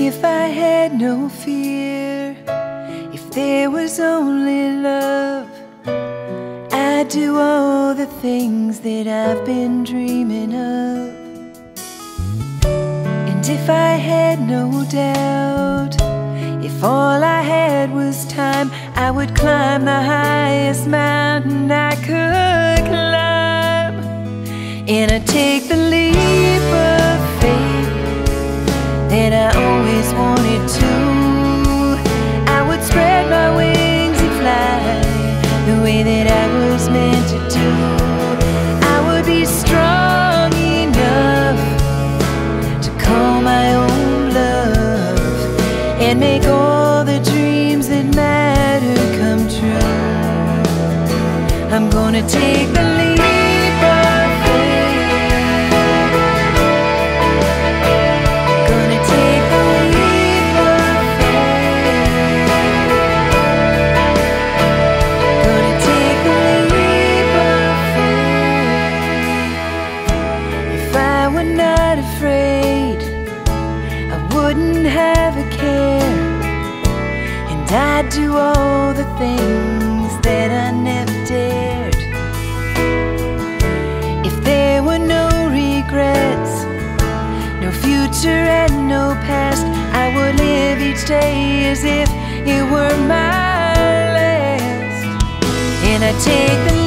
If I had no fear, if there was only love, I'd do all the things that I've been dreaming of. And if I had no doubt, if all I had was time, I would climb the highest mountain I could climb. And I'd take the leap and make all the dreams that matter come true. I'm gonna take the leap of faith. Gonna take leap of faith. Gonna take leap of faith. If I were not afraid, wouldn't have a care, and I'd do all the things that I never dared. If there were no regrets, no future and no past, I would live each day as if it were my last. And I take the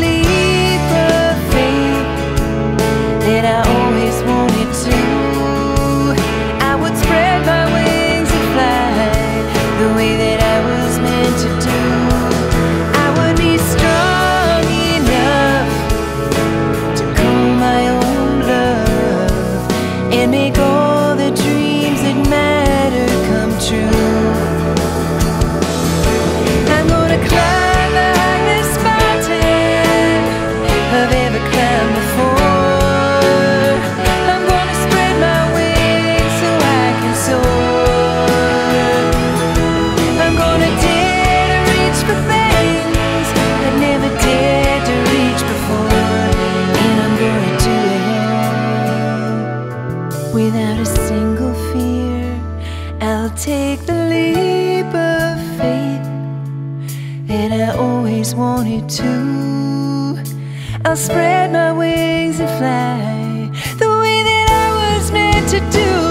I'll take the leap of faith that I always wanted to. I'll spread my wings and fly the way that I was meant to do.